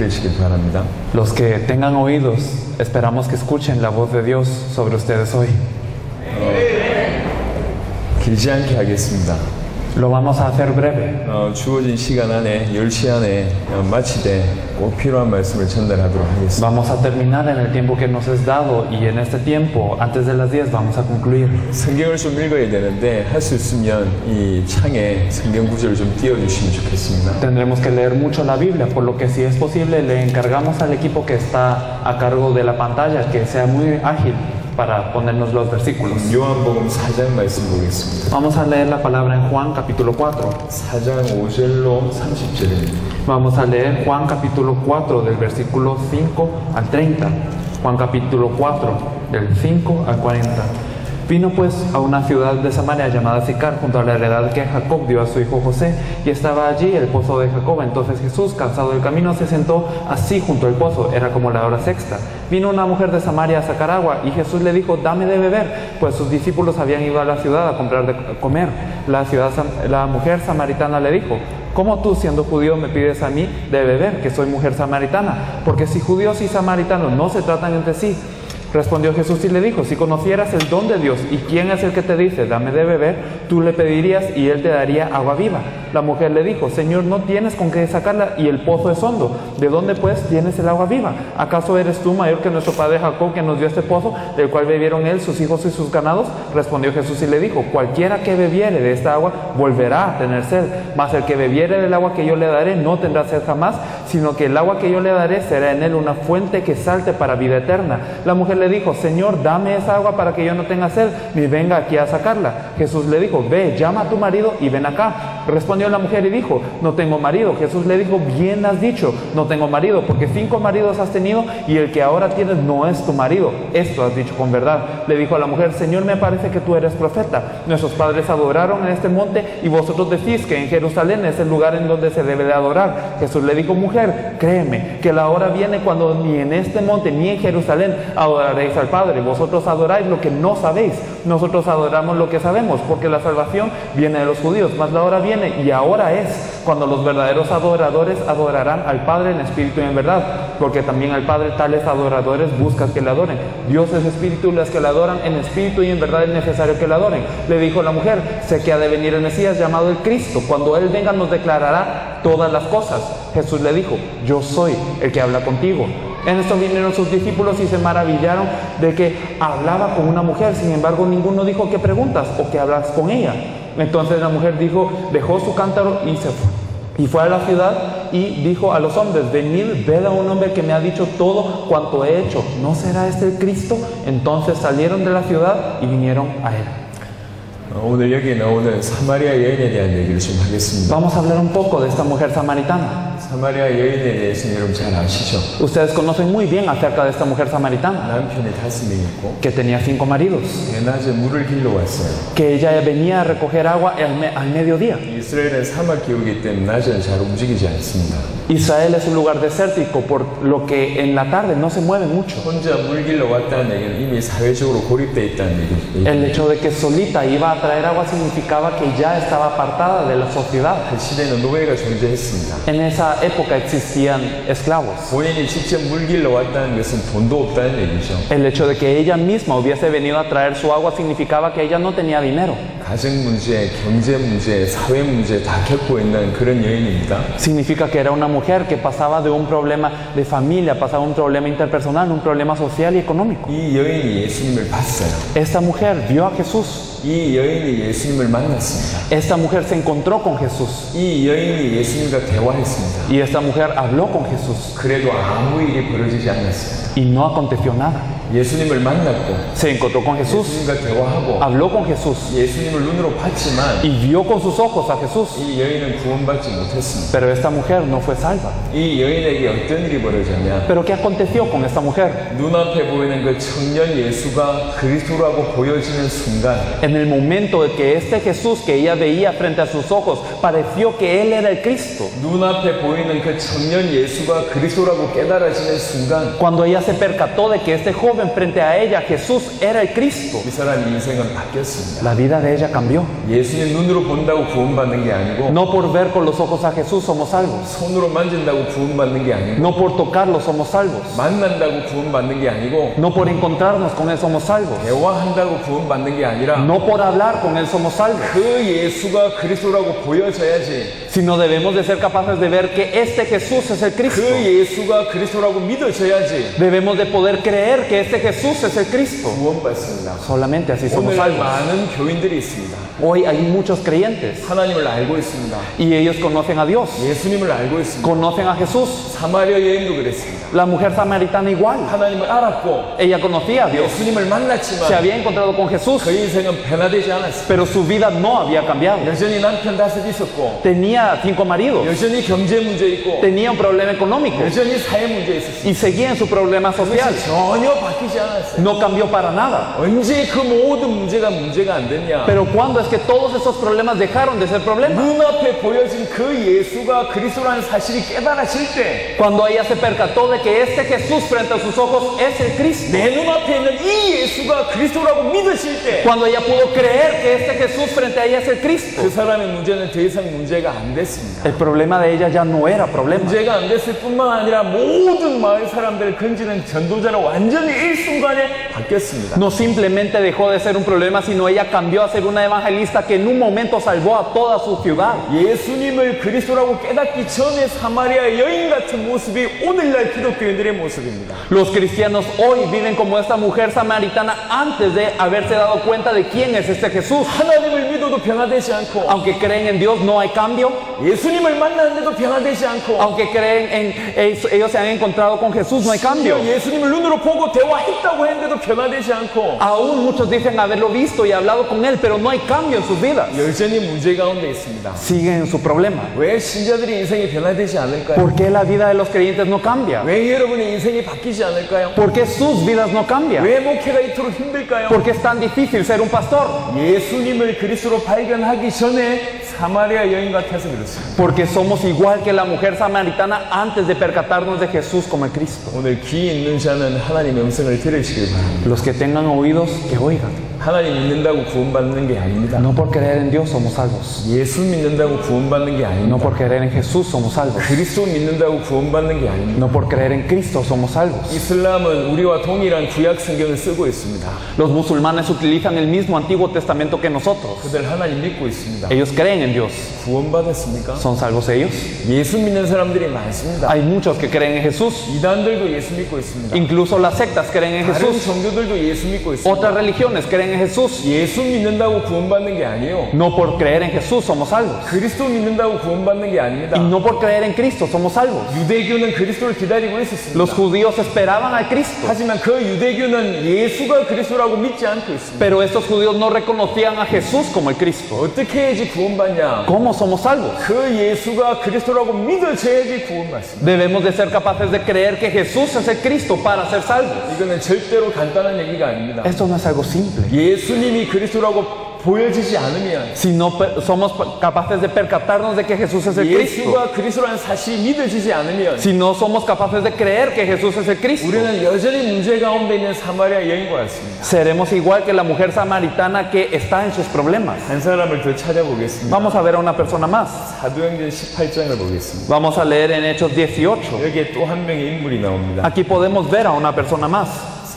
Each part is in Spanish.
들으시길 바랍니다. Los que tengan oídos, esperamos que escuchen la voz de Dios sobre ustedes hoy. 길지 않게 하겠습니다. Lo vamos a hacer breve. 어, 주어진 시간 안에 10시 안에 어, 마치되 꼭 필요한 말씀을 전달하도록 하겠습니다. Vamos a terminar en el tiempo que nos es dado y en este tiempo, antes de las 10, vamos a concluir. 성경을 좀 읽어야 되는데 할 수 있으면 이 창에 성경 구절을 좀 띄워주시면 좋겠습니다. Tendremos que leer mucho la Biblia, por lo que si es posible le encargamos al equipo que está a cargo de la pantalla que sea muy ágil para ponernos los versículos. 요한복음 4장 말씀 보겠습니다. Vamos a leer la palabra en Juan capítulo 4. 4장 5절로 30절입니다. Vamos a leer Juan capítulo 4 del versículo 5 al 30. Juan capítulo 4 del 5 al 40. Vino pues a una ciudad de Samaria llamada Sicar, junto a la heredad que Jacob dio a su hijo José, y estaba allí el pozo de Jacob. Entonces Jesús, cansado del camino, se sentó así junto al pozo, era como la hora sexta. Vino una mujer de Samaria a sacar agua, y Jesús le dijo, dame de beber, pues sus discípulos habían ido a la ciudad a comprar de comer. La, ciudad, la mujer samaritana le dijo, ¿Cómo tú, siendo judío, me pides a mí de beber, que soy mujer samaritana? Porque si judíos y samaritanos no se tratan entre sí, Respondió Jesús y le dijo, si conocieras el don de Dios y quién es el que te dice, dame de beber, tú le pedirías y él te daría agua viva. La mujer le dijo, Señor, no tienes con qué sacarla y el pozo es hondo. ¿De dónde pues tienes el agua viva? ¿Acaso eres tú mayor que nuestro padre Jacob que nos dio este pozo, del cual bebieron él, sus hijos y sus ganados? Respondió Jesús y le dijo, cualquiera que bebiere de esta agua volverá a tener sed, mas el que bebiere del agua que yo le daré no tendrá sed jamás, sino que el agua que yo le daré será en él una fuente que salte para vida eterna. La mujer le dijo, Señor, dame esa agua para que yo no tenga sed, ni venga aquí a sacarla. Jesús le dijo, ve, llama a tu marido y ven acá. Respondió la mujer y dijo, no tengo marido. Jesús le dijo, bien has dicho, no tengo marido, porque cinco maridos has tenido y el que ahora tienes no es tu marido. Esto has dicho con verdad. Le dijo a la mujer, Señor, me parece que tú eres profeta. Nuestros padres adoraron en este monte y vosotros decís que en Jerusalén es el lugar en donde se debe de adorar. Jesús le dijo, mujer, créeme que la hora viene cuando ni en este monte ni en Jerusalén adoraréis al Padre. Vosotros adoráis lo que no sabéis. Nosotros adoramos lo que sabemos, porque la salvación viene de los judíos. Mas la hora viene y ahora es cuando los verdaderos adoradores adorarán al Padre en espíritu y en verdad, porque también al Padre tales adoradores buscan que le adoren. Dios es espíritu y los que le adoran en espíritu y en verdad es necesario que le adoren. Le dijo la mujer, sé que ha de venir el Mesías llamado el Cristo. Cuando Él venga nos declarará todas las cosas. Jesús le dijo, yo soy el que habla contigo. En esto vinieron sus discípulos y se maravillaron de que hablaba con una mujer. Sin embargo, ninguno dijo qué preguntas o qué hablas con ella. Entonces la mujer dijo, dejó su cántaro y se fue. Y fue a la ciudad y dijo a los hombres, venid, ved a un hombre que me ha dicho todo cuanto he hecho. ¿No será este el Cristo? Entonces salieron de la ciudad y vinieron a él. Vamos a hablar un poco de esta mujer samaritana. 사마리아 여인에 대해서 여러분 잘 아시죠? Ustedes conocen muy bien acerca de esta mujer samaritana, 남편이 다섯 명 있고 que tenía cinco maridos, 대낮에 물을 길러 왔어요. que ella venía a recoger agua al, me- al mediodía. 이스라엘은 사막 기후이기 때문에 낮에는 잘 움직이지 않습니다. Israel es un lugar desértico, por lo que en la tarde no se mueve mucho. 혼자 물 길러 왔다는 얘기는 이미 사회적으로 고립돼 있다는 얘기. El hecho de que solita iba a traer agua significaba que ya estaba apartada de la sociedad. 그 시대는 노예가 존재했습니다. En esa época existían esclavos. 본인이 직접 물 길러 왔다는 것은 돈도 없다는 얘기죠. El hecho de que ella misma hubiese venido a traer su agua significaba que ella no tenía dinero. 가정 문제, 경제 문제, 사회 문제 다 겪고 있는 그런 여인입니다. Significa que era una mujer que pasaba de un problema de familia, pasaba un problema interpersonal, un problema social y económico. 이 여인이 예수님을 봤어요. Esta mujer vio a Jesús. Esta mujer se encontró con Jesús. Y esta mujer habló con Jesús. Y no aconteció nada. Se encontró con Jesús. Habló con Jesús. Y vio con sus ojos a Jesús. Pero esta mujer no fue salva. Pero ¿qué aconteció con esta mujer? En el momento de que este Jesús que ella veía frente a sus ojos pareció que él era el Cristo. Cuando ella se percató de que este joven joven frente a ella, Jesús era el Cristo. La vida de ella cambió. No por ver con los ojos a Jesús somos salvos. No por tocarlo somos salvos. No por encontrarnos con él somos salvos. No por hablar con él somos salvos. Sino debemos de ser capaces de ver que este Jesús es el Cristo. Debemos de poder creer que es este Jesús es el Cristo. Solamente así somos salvos. Hoy hay muchos creyentes. Y ellos conocen a Dios. Conocen a Jesús. La mujer samaritana igual. Ella conocía a Dios. Se había encontrado con Jesús. Pero su vida no había cambiado. Tenía cinco maridos. Tenía un problema económico. Y seguía en su problema social 전혀 바뀌지 않았어요. No cambió para nada. 언제 그 모든 문제가 문제가 안 됐냐? Pero ¿cuándo es que todos esos problemas dejaron de ser problemas? 눈앞에 보여진 그 예수가 그리스도라는 사실이 깨달아질 때, Cuando ella se percató de que este Jesús frente a sus ojos es el Cristo. 내 눈앞에 있는 이 예수가 그리스도라고 믿으실 때, Cuando ella pudo creer que este Jesús frente a ella es el Cristo. 그 사람의 문제는 더 이상 문제가 안 됐습니다. El problema de ella ya no era problema. 문제가 안 됐을 뿐만 아니라 모든 마을 사람들을 건지는 전도자로 완전히 no simplemente dejó de ser un problema, sino ella cambió a ser una evangelista que en un momento salvó a toda su ciudad. Los cristianos hoy viven como esta mujer samaritana antes de haberse dado cuenta de quién es este Jesús. Aunque creen en Dios no hay cambio. Aunque creen en ellos se han encontrado con Jesús no hay cambio. 심지어 예수님을 눈으로 보고 대화했다고 했는데도 변화되지 않고 Aún muchos dicen haberlo visto y hablado con él, pero no hay cambio en sus vidas. 여전히 문제 가운데 있습니다. Siguen en su problema. 왜 신자들의 인생이 변화되지 않을까요? ¿Por qué la vida de los creyentes no cambia? 왜 여러분의 인생이 바뀌지 않을까요? ¿Por qué sus vidas no cambian? 왜 목회가 이토록 힘들까요? ¿Por qué es tan difícil ser un pastor? 예수님을 그리스도로 발견하기 전에 porque somos igual que la mujer samaritana antes de percatarnos de Jesús como Cristo. Los que tengan oídos, que oigan. 하나님 믿는다고 구원받는 게 아닙니다. No por creer en Dios somos salvos. 예수 믿는다고 구원받는 게 No 아닙니다. por creer en Jesús somos salvos. 그리스도 믿는다고 구원받는 게 아닙니다. No por creer en Cristo somos salvos. 이슬람은 우리와 동일한 구약 성경을 쓰고 있습니다. Los musulmanes utilizan el mismo Antiguo Testamento que nosotros. 그들 하나님 믿고 있습니다. Ellos creen en Dios. 구원받았습니까? ¿Son salvos ellos? 예수 믿는 사람들이 많습니다. Hay muchos que creen en Jesús. 이단들도 예수 믿고 있습니다. Incluso las sectas creen en 다른 Jesús. 종교들도 예수 믿고 있습니다. Otras religiones creen en Jesús. 예수 믿는다고 구원받는 게 아니에요. No por creer en Jesús somos salvos. 그리스도 믿는다고 구원받는 게 아닙니다. Y no por creer en Cristo somos salvos. 유대교는 그리스도를 기다리고 있었습니다. Los judíos esperaban a Cristo. 하지만 그 유대교는 예수가 그리스도라고 믿지 않고 있습니다. Pero estos judíos no reconocían a Jesús como el Cristo. 어떻게 해야지 구원받냐? ¿Cómo somos salvos? 그 예수가 그리스도라고 믿어져야지 구원받습니다. Debemos de ser capaces de creer que Jesús es el Cristo para ser salvos. 이거는 절대로 간단한 얘기가 아닙니다. Esto no es algo simple. 예수님이 그리스도라고 보여지지 않으면 Si no pe- somos pe- capaces de percatarnos de que Jesús es el Cristo. 예수가 그리스도라는 사실이 믿어지지 않으면 Si no somos capaces de creer que Jesús es el Cristo. 우리는 여전히 문제 가운데 있는 사마리아 여인과 같습니다. Seremos igual que la mujer samaritana que está en sus problemas. 한 사람을 더 찾아보겠습니다. Vamos a ver a una persona más. 사도행전 18장을 보겠습니다. Vamos a leer en Hechos 18. 여기에 또 한 명의 인물이 나옵니다. Aquí podemos ver a una persona más.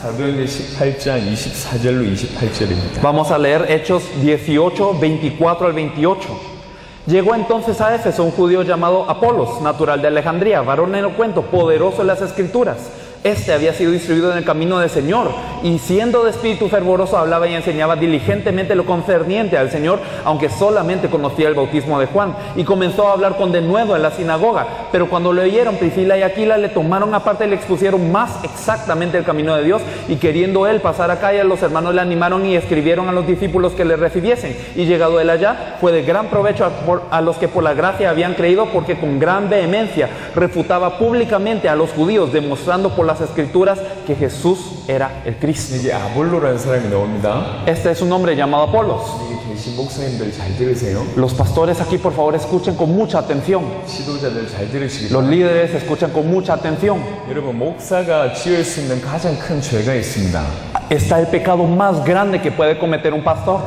사도행전 18장 24절로 28절입니다. Vamos a leer Hechos 18, 24 al 28. Llegó entonces a Éfeso un judío llamado Apolos, natural de Alejandría, varón elocuente, poderoso en las escrituras. este había sido instruido en el camino del Señor y siendo de espíritu fervoroso hablaba y enseñaba diligentemente lo concerniente al Señor, aunque solamente conocía el bautismo de Juan. Y comenzó a hablar con denuedo en la sinagoga. Pero cuando le oyeron, Priscila y Aquila le tomaron aparte y le expusieron más exactamente el camino de Dios. Y queriendo él pasar acá, y los hermanos le animaron y escribieron a los discípulos que le recibiesen. Y llegado él allá, fue de gran provecho a, a los que por la gracia habían creído, porque con gran vehemencia refutaba públicamente a los judíos, demostrando por las las escrituras que Jesús era el Cristo. 이제 아볼로라는 사람이 나옵니다. Este es un hombre llamado Apolos. 여기 계신 목사님들 잘 들으세요. Los pastores aquí por favor escuchen con mucha atención. 지도자들 잘 들으시기 Los 바랍니다. líderes escuchen con mucha atención. 여러분 목사가 지을 수 있는 가장 큰 죄가 있습니다. Está el pecado más grande que puede cometer un pastor.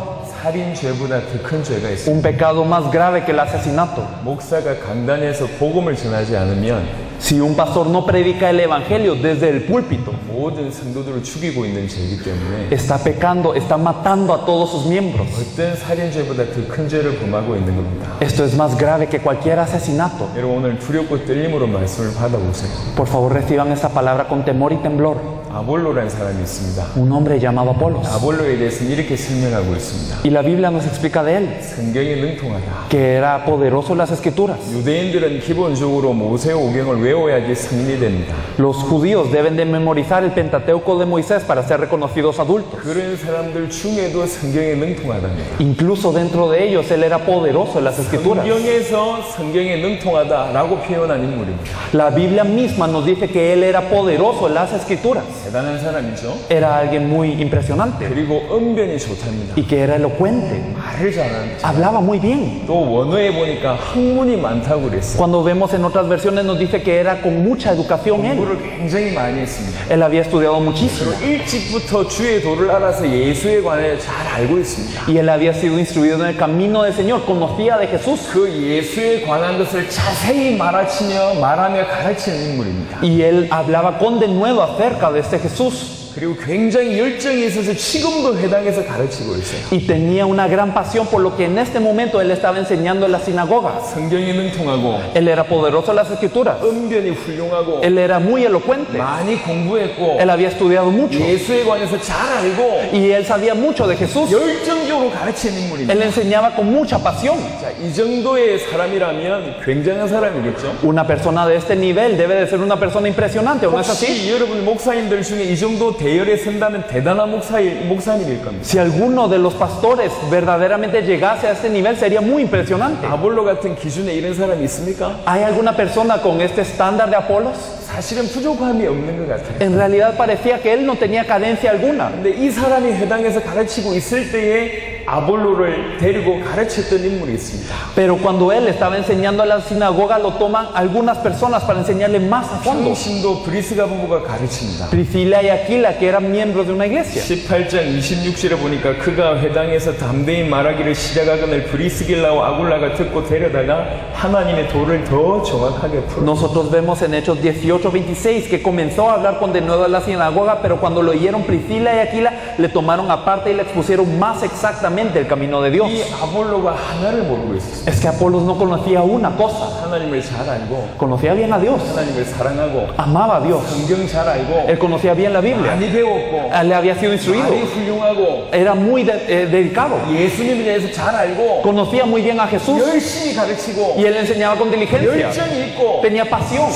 살인죄보다 더 큰 죄가 있습니다. Un pecado más grave que el asesinato. 목사가 강단에서 복음을 전하지 않으면 Si un pastor no predica el evangelio desde el púlpito, 모든 성도들을 죽이고 있는 죄이기 때문에 está pecando, está matando a todos sus miembros. 어떤 살인죄보다 더 큰 죄를 범하고 있는 겁니다. Esto es más grave que cualquier asesinato. 여러분 오늘 두렵고 떨림으로 말씀을 받아보세요. Por favor reciban esta palabra con temor y temblor. 아볼로라는 사람이 있습니다. Un hombre llamado Apolos. 아볼로에 대해서는 이렇게 설명하고 있습니다. Y la Biblia nos explica de él, 성경이 능통하다. que era poderoso en las escrituras. 유대인들은 기본적으로 모세오경을 외워야지 성인이 됩니다. Los judíos deben de memorizar el Pentateuco de Moisés para ser reconocidos adultos. 그런 사람들 중에도 성경이 능통하답니다. Incluso dentro de ellos él era poderoso en las escrituras. 성경에서 성경에 능통하다라고 표현한 인물입니다. La Biblia misma nos dice que él era poderoso en las escrituras. 대단한 사람이죠. Era alguien muy impresionante 그리고 언변이 좋답니다. y que era elocuente. 말을 잘하는. Hablaba muy bien. 또 원어에 보니까 학문이 많다고 그랬어요. Cuando vemos en otras versiones nos dice que era con mucha educación él. 공부를 굉장히 많이 했습니다. Él había estudiado muchísimo 일찍부터 주의 도를 알아서 예수에 관해 잘 알고 있습니다. y él había sido instruido en el camino del Señor. Conocía de Jesús 그 예수에 관한 것을 자세히 말하치며 말하며 가르치는 인물입니다. y él hablaba con denuedo acerca de este Jesús. 그리고 굉장히 열정이 있어서 지금도 회당에서 가르치고 있어요. Y tenía una gran pasión por lo que en este momento él estaba enseñando en la sinagoga. 성경이 능통하고 Él era poderoso en las escrituras. 언변이 훌륭하고 Él era muy elocuente. 많이 공부했고 Él había estudiado mucho. 예수에 관해서 잘 알고 Y él sabía mucho de Jesús. 열정적으로 가르치는 인물입니다. Él enseñaba con mucha pasión. 자, 이 정도의 사람이라면 굉장한 사람이겠죠. Una persona de este nivel debe de ser una persona impresionante, ¿o no es así? 혹시 여러분 목사님들 중에 이 정도 대 열에 선다면 대단한 목사일, 목사님일 겁니다. Si alguno de los pastores verdaderamente llegase a este nivel sería muy impresionante. 아볼로 같은 기준에 이런 사람이 있습니까? ¿Hay alguna persona con este estándar de Apolos? 사실은 부족함이 없는 것 같아요. En realidad parecía que él no tenía cadencia alguna. 근데 이 사람이 회당에서 가르치고 있을 때에 아볼로를 데리고 가르쳤던 인물이 있습니다. Pero cuando él estaba enseñando a la sinagoga lo toman algunas personas para enseñarle más a fondo. 당신도 브리스가 부부가 가르칩니다. Priscila y Aquila, que eran miembros de una iglesia. 18장 26절에 보니까 그가 회당에서 담대히 말하기를 시작하거늘 브리스길라와 아굴라가 듣고 데려다가 하나님의 도를 더 정확하게 풀어. Nosotros vemos en Hechos 18, 26 que comenzó a hablar con denuedo a la sinagoga, pero cuando lo oyeron Priscila y Aquila le tomaron aparte y le expusieron más exactamente el camino de Dios. Es que Apolos no conocía una cosa. Conocía bien a Dios. Amaba a Dios. Él conocía bien la Biblia. Ah, le había sido instruido. Era muy eh, dedicado. Conocía muy bien a Jesús. Y él enseñaba con diligencia. Tenía pasión.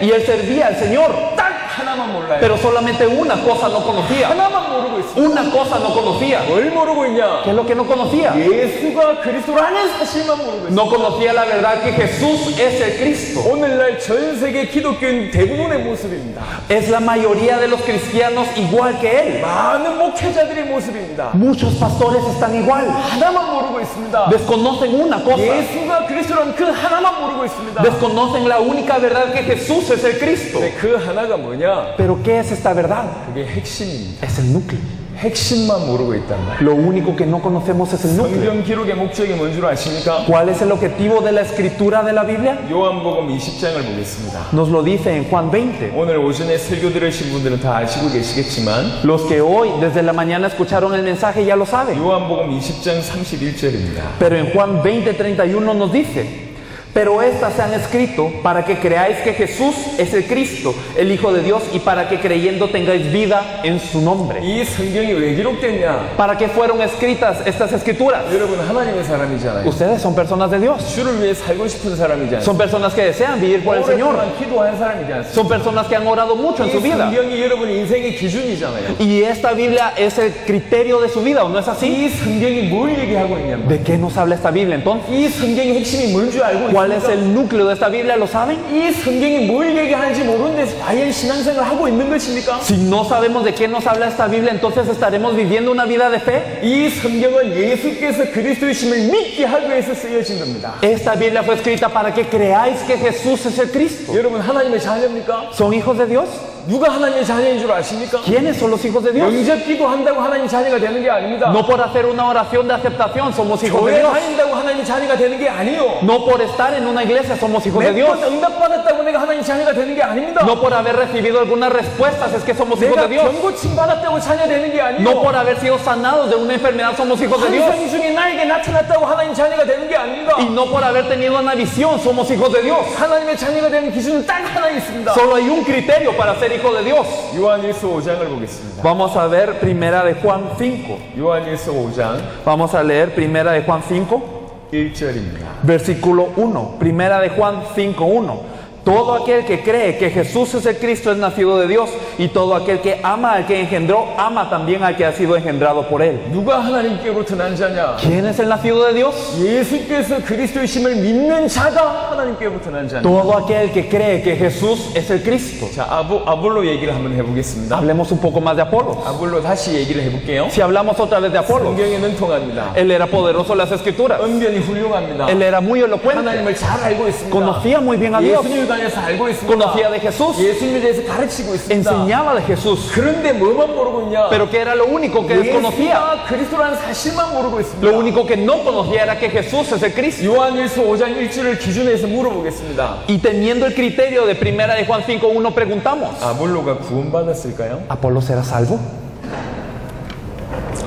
Y él servía al Señor. Pero solamente una cosa no conocía. Una cosa no conocía. ¿Qué es lo que no conocía? No conocía la verdad que Jesús es el Cristo. Es la mayoría de los cristianos igual que él. Muchos pastores están igual. Desconocen una cosa. Desconocen la única verdad que Jesús es el Cristo. 근데 그 하나가 뭐냐? Pero ¿qué es esta verdad? 그게 핵심입니다. Es el núcleo. 핵심만 모르고 있단 말이에요. Lo único que no conocemos es el núcleo. 성경 기록의 목적이 뭔 줄 아십니까? ¿Cuál es el objetivo de la escritura de la Biblia? 요한복음 20장을 보겠습니다. Nos lo dice en Juan 20. 오늘 오전에 설교 들으신 분들은 다 아시고 계시겠지만 Los que hoy desde la mañana escucharon el mensaje ya lo saben. 요한복음 20장 31절입니다. Pero en Juan 20, 31 nos dice, pero estas se han escrito para que creáis que Jesús es el Cristo, el Hijo de Dios, y para que creyendo tengáis vida en su nombre. 이 성경이 왜 기록됐냐? ¿Para qué fueron escritas estas escrituras? 여러분 하나님의 사람이잖아요. Ustedes son personas de Dios, 주를 위해 살고 싶은 사람이잖아요. son personas que desean vivir por el Señor, 오랫동안 기도한 사람이지 않습니까? son personas que han orado mucho en 이 su vida. 성경이 여러분 인생의 기준이잖아요. Y esta Biblia es el criterio de su vida, ¿o no es así? 이 성경이 뭘 얘기하고 있냐면 ¿De qué nos habla esta Biblia entonces? 이 성경의 핵심이 뭔 줄 알고 있어요. ¿Cuál es 있습니까? el núcleo de esta Biblia? ¿Lo saben? 이 성경이 뭘 얘기하는지 모르는데 과연 신앙생활 하고 있는 것입니까? Si no sabemos de qué nos habla esta Biblia, entonces estaremos viviendo una vida de fe. 이 성경은 예수께서 그리스도이심을 믿게 하기 위해서 쓰여진 겁니다. Esta Biblia fue escrita para que creáis que Jesús es el Cristo. 여러분 하나님의 자녀입니까? ¿Son hijos de Dios? 누가 하나님의 자녀인 줄 아십니까? ¿Quiénes son los hijos de Dios? 영접 기도한다고 하나님 자녀가 되는 게 아닙니다. No por hacer una oración de aceptación somos hijos de 교회 Dios. 다닌다고 하나님 자녀가 되는 게 아니요. No por estar en una iglesia somos hijos de Dios. 몇번 응답받았다고 내가 하나님 자녀가 되는 게 아닙니다. No por haber recibido algunas respuestas es que somos hijos 내가 de Dios. 병고침 받았다고 자녀 되는 게 아니요. No por haber sido sanados de una enfermedad somos hijos de Dios. 환상 중에 나에게 나타났다고 하나님 자녀가 되는 게 아닙니다. Y no por haber tenido una visión somos hijos de Dios. 하나님의 자녀가 되는 기준은 딱 하나 있습니다. Solo hay un criterio para ser hijo de Dios. 요한일서 5장을 보겠습니다. Vamos a ver primera de Juan 5. 요한일서 5장 Vamos a leer primera de Juan 5, 1절입니다. versículo 1. Primera de Juan 5, 1. Todo aquel que cree que Jesús es el Cristo es nacido de Dios y todo aquel que ama al que engendró, ama también al que ha sido engendrado por él. 누가 하나님께로부터 난 자냐? ¿Quién es el nacido de Dios? 예수께서 그리스도이심을 믿는 자가 하나님께로부터 난 자냐? Todo aquel que cree que Jesús es el Cristo. 자, 아보, 아볼로 얘기를 한번 해보겠습니다. Hablemos un poco más de Apolo. 아볼로 다시 얘기를 해볼게요. Si hablamos otra vez de Apolo, 성경에 능통합니다. él era poderoso en las escrituras. 언변이 훌륭합니다. Él era muy elocuente. 하나님을 잘 알고 있습니다. Conocía muy bien a Dios. 예수님 conocía de Jesús, enseñaba de Jesús, pero que era lo único que desconocía. Lo único que no conocía era que Jesús es el Cristo. Y teniendo el criterio de primera de Juan 5.1 preguntamos, ¿Apolo será salvo?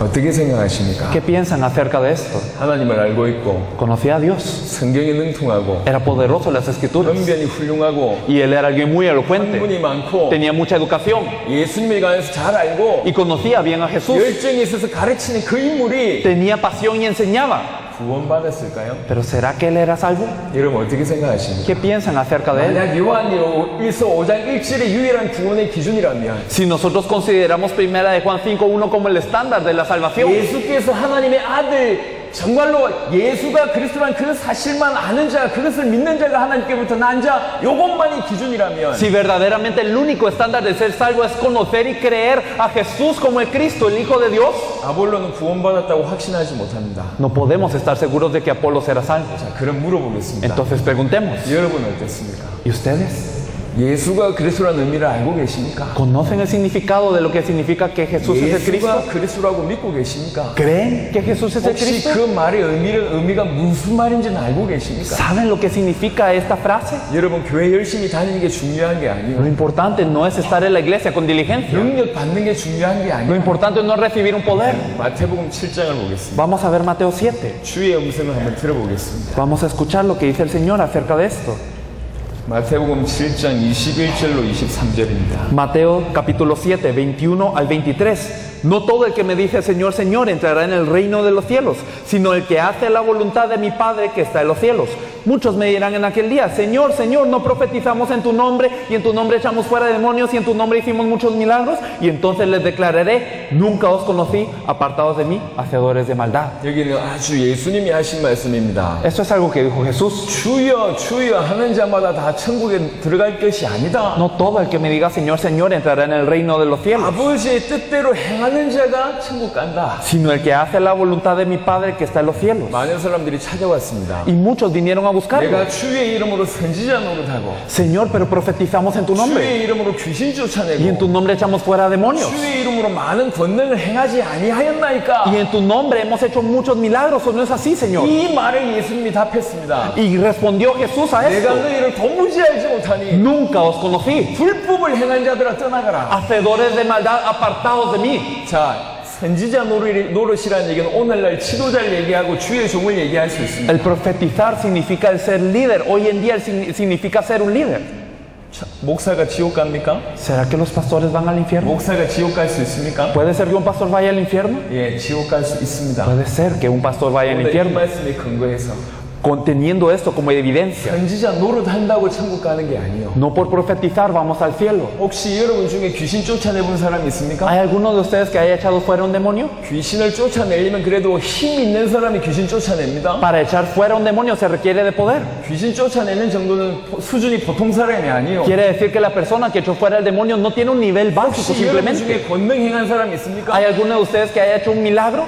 어떻게 생각하십니까? ¿Qué piensan acerca de esto? 하나님을 알고 있고 Conocía a Dios. 성경에 능통하고 Era poderoso en las escrituras. 언변이 훌륭하고 Y él era alguien muy elocuente. 학문이 많고 Tenía mucha educación. 예수님에 관해서 잘 알고 Y conocía bien a Jesús. 열정이 있어서 가르치는 그 인물이 Tenía pasión y enseñaba. 구원받았을까요? Pero ¿será que él era salvo? 여러분 어떻게 생각하십니까? ¿Qué piensan acerca de él? 만약 요한일서 5장 1절의 유일한 구원의 기준이라면 Si nosotros consideramos primera de Juan 5.1 como el estándar de la salvación, 예수께서 하나님의 아들 정말로 예수가 그리스도란 그 사실만 아는 자 그것을 믿는 자가 하나님께부터 난 자 요것만이 기준이라면 si verdaderamente el único estándar de ser salvo es conocer y creer a Jesús como el Cristo, el Hijo de Dios, 아볼로는 구원받았다고 확신하지 못합니다. no podemos estar seguros de que Apolo será salvo. 자, 그럼 물어보겠습니다. Entonces preguntemos, 여러분 어떻습니까? ¿y ustedes? 예수가 그리스도라는 의미를 알고 계십니까? ¿Conocen el significado de lo que significa que Jesús es el Cristo? 예수가 그리스도라고 믿고 계십니까? ¿Creen que Jesús es el 혹시 Cristo? 그 말의 의미를 의미가 무슨 말인지는 알고 계십니까? ¿Saben lo que significa esta frase? 여러분 교회 열심히 다니는 게 중요한 게 Lo 아니에요. importante no es estar en la iglesia con diligencia. 능력 받는 게 중요한 게 Lo 아니에요. importante no es recibir un poder. 마태복음 7장을 보겠습니다. Vamos a ver Mateo 7. 주의 음성을 한번 들어보겠습니다. Vamos a escuchar lo que dice el Señor acerca de esto. 마태복음 7장 21절로 23절입니다. Mateo capítulo 7, 21 al 23. No todo el que me dice Señor, Señor entrará en el reino de los cielos, sino el que hace la voluntad de mi Padre que está en los cielos. Muchos me dirán en aquel día, Señor, Señor, no profetizamos en tu nombre y en tu nombre echamos fuera demonios y en tu nombre hicimos muchos milagros. Y entonces les declararé, nunca os conocí, apartados de mí, hacedores de maldad. 여기는 아주 예수님이 하신 말씀입니다. Esto es algo que dijo Jesús. 주여 주여 하는 자마다 다 천국에 들어갈 것이 아니다. No todo el que me diga Señor, Señor entrará en el reino de los cielos, 아버지의 뜻대로 행하는 자가 천국 간다. sino el que hace la voluntad de mi Padre que está en los cielos. 많은 사람들이 찾아왔습니다. Y muchos vinieron a buscarlo. 내가 주의 이름으로 선지자 노릇하고 Señor, pero profetizamos en tu nombre. 주의 이름으로 귀신 Y en 쫓아내고 tu nombre echamos fuera demonios. 주의 이름으로 많은 권능을 행하지 아니하였나이까 Y en tu nombre hemos hecho muchos milagros, ¿o no es así, Señor? 이 말에 예수님이 답했습니다. Y respondió Jesús a 내가 esto. 너희를 도무지 알지 못하니 Nunca os conocí. 불법을 행한 자들아 떠나가라. Hacedores de maldad, apartados de mí. 자, 선지자 노릇, 노릇이라는 얘기는 오늘날 지도자를 얘기하고 주의 종을 얘기할 수 있습니다. El profetizar significa el ser líder. Hoy en día el signi- significa ser un líder. 자, 목사가 지옥 갑니까? ¿Será que los pastores van al infierno? 목사가 지옥 갈 수 있습니까? ¿Puede ser que un pastor vaya al infierno? 예, 지옥 갈 수 있습니다. Puede ser que un pastor vaya al 오늘 이 infierno. 말씀에 근거해서 conteniendo esto como evidencia. No por profetizar vamos al cielo. ¿Hay alguno de ustedes que haya echado fuera un demonio? Para echar fuera un demonio se requiere de poder. Quiere decir que la persona que echó fuera el demonio no tiene un nivel básico simplemente. ¿Hay alguno de ustedes que haya hecho un milagro?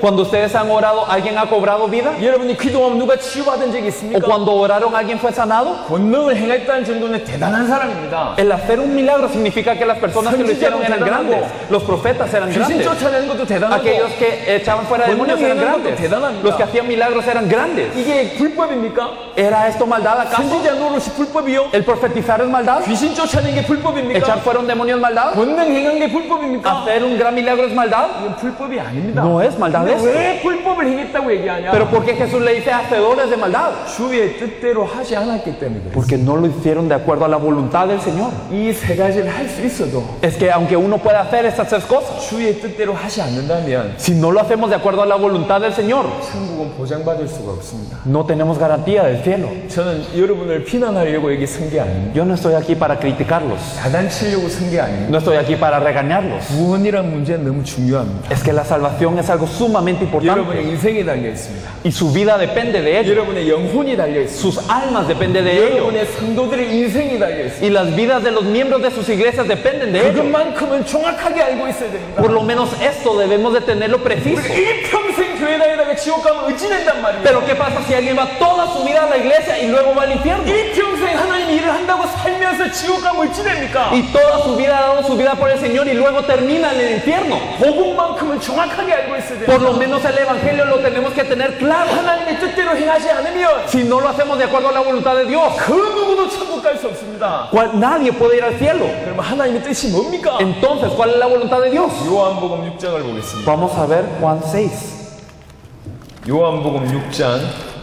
Cuando ustedes han orado, alguien ha cobrado vida? 여러분이 기도하면 누가 치유받은 적이 ¿O 있습니까? cuando oraron, alguien fue sanado? 권능을 행했다는 정도는 대단한 사람입니다. El hacer un milagro significa que las personas que lo hicieron eran grandes. Los profetas eran 귀신 grandes. 쫓아내는 것도 대단하고 Aquellos que echaban fuera demonios eran grandes. Los que hacían milagros eran grandes. 이게 불법입니까? ¿Era esto maldad acaso? 선지자 노릇이 불법이요? ¿El profetizar es maldad? 귀신 쫓아내는 게 ¿Echar 불법입니까? fuera un demonio es maldad? 권능 행한 게 불법입니까? ¿Hacer un gran milagro es maldad? 이건 불법이 아닙니다. No es maldad 근데 esto. 왜 불법을 행했다고 얘기하냐? Pero ¿por qué Jesús le dice hacedores de maldad? 주의 뜻대로 하지 않았기 때문에 그래요. Porque no lo hicieron de acuerdo a la voluntad del Señor. 이 세 가지를 할 수 있어도 Es que aunque uno pueda hacer estas tres cosas, 주의 뜻대로 하지 않는다면 si no lo hacemos de acuerdo a la voluntad del Señor, 천국은 보장받을 수가 없습니다. no tenemos garantía del cielo. 저는 여러분을 비난하려고 여기 선 게 아닙니다. Yo no estoy aquí para criticarlos, 야단치려고 선 게 아닙니다. no estoy aquí para regañarlos. 구원이란 문제는 너무 중요합니다. Es que la salvación es algo sumamente 여러분의 importante 인생이 달려 있습니다. y su vida depende de ello. 여러분의 영혼이 달려 있습니다. Sus almas dependen de ello 여러분의 성도들의 인생이 달려 있습니다. y las vidas de los miembros de sus iglesias dependen de ello. 그것만큼은 정확하게 알고 있어야 됩니다. Por lo menos esto debemos de tenerlo preciso. 일평생 교회 다니다가 지옥 가면 어찌 된단 말이에요. Pero ¿qué pasa si alguien va toda su vida a la iglesia y luego va al infierno? 일평생 하나님 일을 한다고 살면서 지옥 가면 어찌 됩니까? Y toda su vida ha dado su vida por el Señor y luego termina en el infierno. 복음만큼은 정확하게 알고 있어야 Por 돼요. lo menos el Evangelio lo tenemos que tener claro. 하나님의 뜻대로 행하지 않으면 Si no lo hacemos de acuerdo a la voluntad de Dios, 그 누구도 천국 갈 수 없습니다. ¿cuál- nadie puede ir al cielo. 그럼 하나님의 뜻이 뭡니까? Entonces, ¿cuál es la voluntad de Dios? 요한복음 6장을 보겠습니다. Vamos a ver Juan 6. 요한복음 6장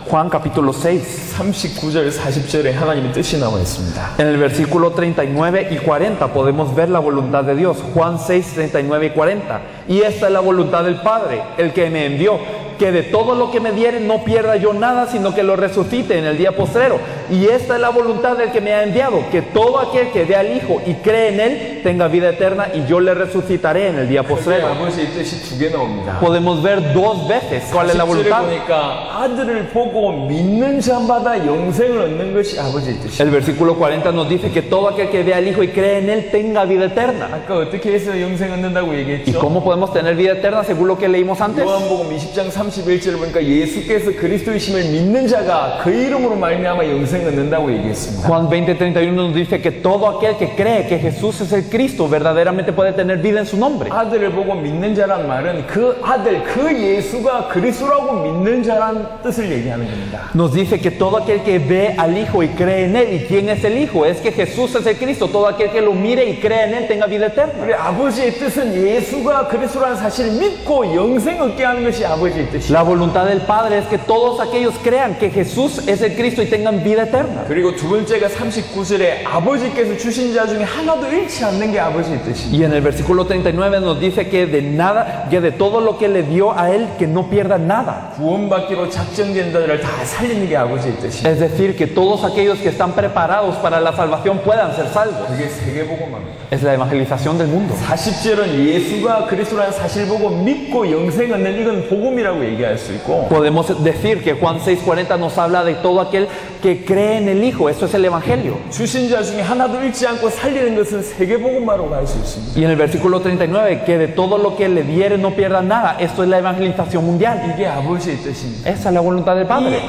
Juan capítulo 6. 39절 40절에 하나님의 뜻이 나와 있습니다. En el versículo 39 y 40 podemos ver la voluntad de Dios. Juan 6, 39 y 40. Y esta es la voluntad del Padre, el que me envió, que de todo lo que me dieren no pierda yo nada, sino que lo resucite en el día postrero. Y esta es la voluntad del que me ha enviado, que todo aquel que ve al Hijo y cree en Él tenga vida eterna y yo le resucitaré en el día postrero. Podemos ver dos veces cuál es la voluntad. El versículo 40 nos dice que todo aquel que ve al Hijo y cree en Él tenga vida eterna. ¿Y cómo podemos tener vida eterna según lo que leímos antes? 요한복음 20장 31절을 보니까 예수께서 그리스도이심을 믿는 자가 그 이름으로 말미암아 영생 얻는다고 얘기했습니다. Juan 20, 31 nos dice que todo aquel que cree que Jesús es el Cristo verdaderamente puede tener vida en su nombre. 아들을 보고 믿는 자란 말은 그 아들, 그 예수가 그리스도라고 믿는 자란 뜻을 얘기하는 겁니다. Nos dice que todo aquel que ve al Hijo y cree en Él, ¿y quién es el Hijo? Es que Jesús es el Cristo. Todo aquel que lo mire y cree en Él tenga vida eterna. 우리 아버지의 뜻은 예수가 그리스도라는 사실을 믿고 영생 얻게 하는 것이 아버지의 뜻이에요. La voluntad del Padre es que todos aquellos crean que Jesús es el Cristo y tengan vida eterna. 그리고 두 번째가 39절에 아버지께서 주신 자 중에 하나도 잃지 않는 게 아버지의 뜻이에요. Y en el versículo 39 nos dice que de nada, que de todo lo que le dio a Él, que no pierda nada. 구원받기로 작정된 자들을 다 살리는 게 아버지의 뜻이에요. Es decir, que todos aquellos que están preparados para la salvación puedan ser salvos. 그게 세계복음합니다. Es la evangelización del mundo. 40절은 예수가 그리스도라는 사실 보고 믿고 영생 얻는 이건 복음이라고 얘기할 수 있고 Podemos decir que Juan 6:40 nos habla de todo aquel que cree en el Hijo. Eso es el Evangelio. Y en el versículo 39, que de todo lo que le diere no pierda nada. Esto es la evangelización mundial. Esa es la voluntad del Padre.